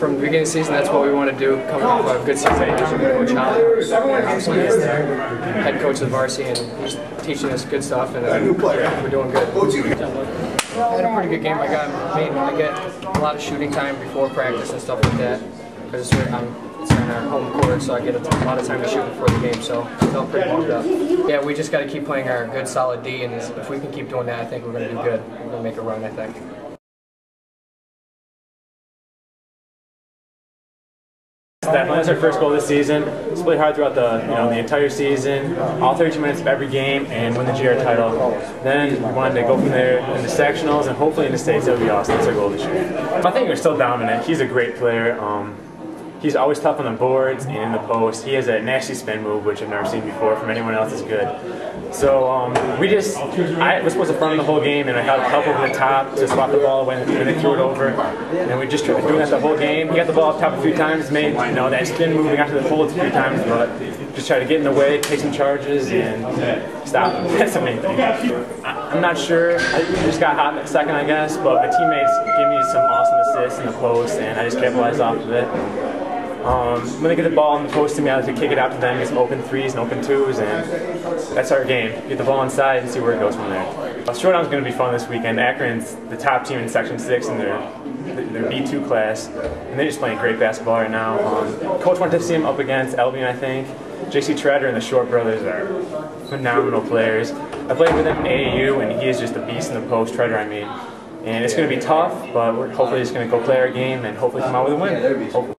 from the beginning of the season, that's what we want to do. Coming off a good season, Coach Holly, obviously he's head coach of the varsity, and he's teaching us good stuff, and uh, we're doing good. I had a pretty good game. I got I mean, I get a lot of shooting time before practice and stuff like that because it's, on our home court, so I get a lot of time to shoot before the game. So I felt pretty warmed up. Yeah, we just got to keep playing our good, solid D, and if we can keep doing that, I think we're going to do good. We're going to make a run, I think. That's our first goal this season. Play hard throughout the you know the entire season, all 32 minutes of every game, and win the GR title. Then wanted to go from there in the sectionals and hopefully in the states. That would be awesome. That's our goal this year. I think we're still dominant. He's a great player. Um, He's always tough on the boards and in the post. He has a nasty spin move, which I've never seen before from anyone else. is good. So um, we just, I was supposed to front the whole game, and I had help over the top to swap the ball when, they threw it over. And we just tried doing that the whole game. He got the ball up top a few times, made you know that spin move. We got to the pole a few times, but just try to get in the way, take some charges, and stop him. That's the main thing. I'm not sure. I just got hot in a second, I guess, but my teammates gave me some awesome assists in the post, and I just capitalized off of it. Um, when they get the ball in the post to me, I like to kick it out to them, get some open threes and open twos, and that's our game. Get the ball inside and see where it goes from there. Uh, Showdown's going to be fun this weekend. Akron's the top team in Section 6 in their, their B2 class, and they're just playing great basketball right now. Um, Coach wanted to see them up against Albion, I think. JC Treader and the Short brothers are phenomenal players. I played with him in AAU, and he is just a beast in the post, Treader, I mean. And it's going to be tough, but we're hopefully just going to go play our game and hopefully come out with a win. Hopefully.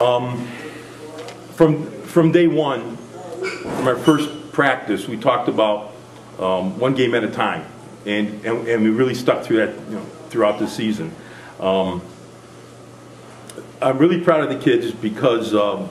Um, from from day one, from our first practice, we talked about um, one game at a time, and, and, and we really stuck through that you know, throughout the season. Um, I'm really proud of the kids because um,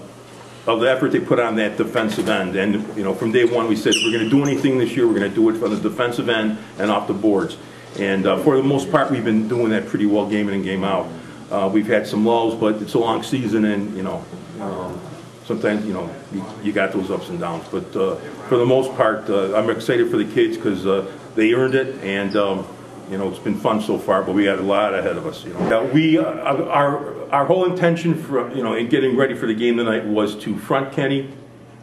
of the effort they put on that defensive end. And you know, from day one, we said we're going to do anything this year. We're going to do it from the defensive end and off the boards. And uh, for the most part, we've been doing that pretty well, game in and game out. Uh, we've had some lulls, but it's a long season, and you know, um, sometimes you know you, you, got those ups and downs. But uh, for the most part, uh, I'm excited for the kids because uh, they earned it, and um, you know it's been fun so far. But we got a lot ahead of us. You know, we uh, our our whole intention for you know in getting ready for the game tonight was to front Kenny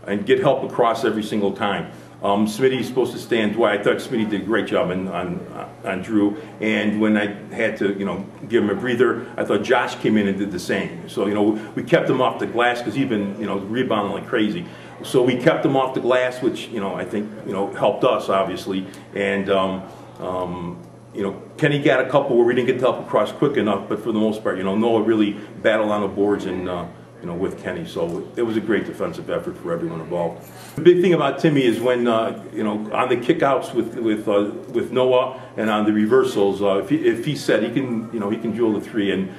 and get help across every single time. Um, Smitty's supposed to stand Dwight. I thought Smitty did a great job on, on, on Drew. And when I had to, you know, give him a breather, I thought Josh came in and did the same. So, you know, we kept him off the glass because he's been, you know, rebounding like crazy. So we kept him off the glass, which, you know, I think, you know, helped us, obviously. And, um, um, you know, Kenny got a couple where we didn't get to help across quick enough, but for the most part, you know, Noah really battled on the boards and, uh, you know, with Kenny. So it was a great defensive effort for everyone involved. The big thing about Timmy is when, uh, you know, on the kickouts with with uh, with Noah and on the reversals, uh, if, he, if he said he can, you know, he can drill the three and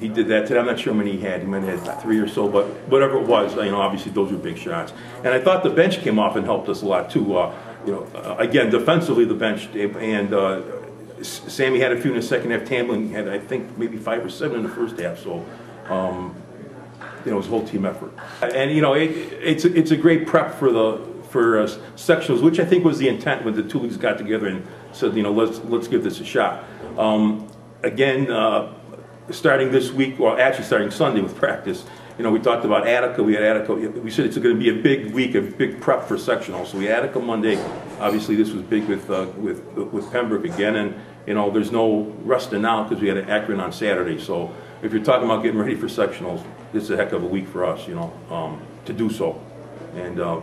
he did that today. I'm not sure how many he had. He might have had three or so, but whatever it was, you know, obviously those were big shots. And I thought the bench came off and helped us a lot too. Uh, you know, uh, again, defensively the bench and uh, Sammy had a few in the second half. Tamlin had, I think, maybe five or seven in the first half. So. Um, you know, it was a whole team effort. And you know, it, it's a, it's a great prep for the for uh, sectionals, which I think was the intent when the two leagues got together and said, you know, let's let's give this a shot. Um, again, uh, starting this week, or actually starting Sunday with practice, you know, we talked about Attica. We had Attica. We said it's going to be a big week, a big prep for sectional. So we had Attica Monday. Obviously, this was big with uh, with with Pembroke again, and you know, there's no resting now because we had an Akron on Saturday. So if you're talking about getting ready for sectionals, this is a heck of a week for us, you know, um, to do so. And uh, uh,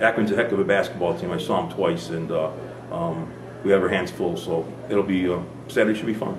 Akron's a heck of a basketball team. I saw them twice, and uh, um, we have our hands full. So it'll be uh, Saturday should be fun.